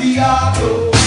Diablo.